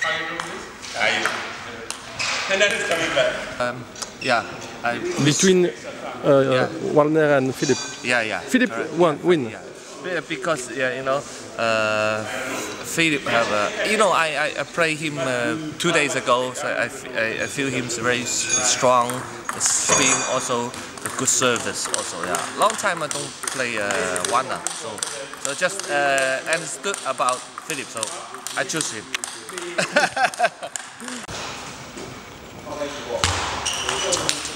How you doing this? How you And that is coming back. Um, yeah, I, Between uh, Yeah. Waldner and Philip. yeah, yeah. Philip Alright. won, win. Yeah. Be- Because yeah, you know, uh, Philip have a, you know, I I, I him uh, two days ago. So I, I- I feel him very strong. The spin also, the good service also. Yeah, long time I don't play uh, Waldner, so so just uh, understood about Philip, so I choose him.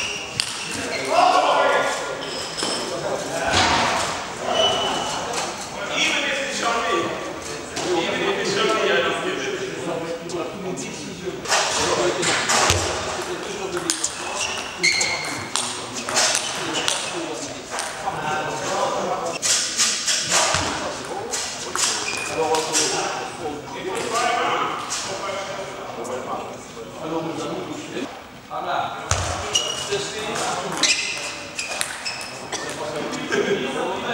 Thank you.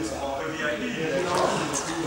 is part of.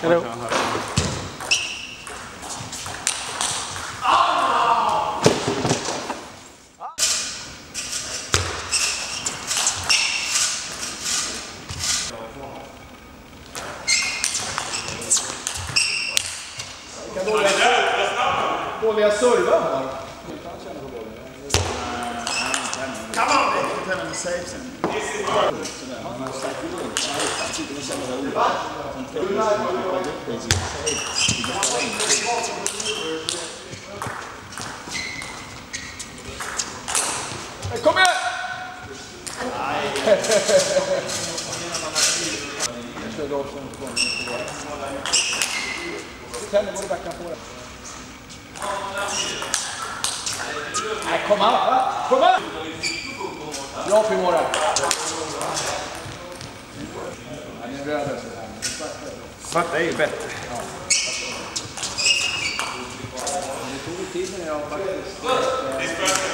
Hello. dåliga servar har. Kom igen! Nej. Känner både backarna på det. Nej, kom här! Kom här! Bra Primora! Han är röd alltså. Svarta är ju bättre. Det tog tid när jag faktiskt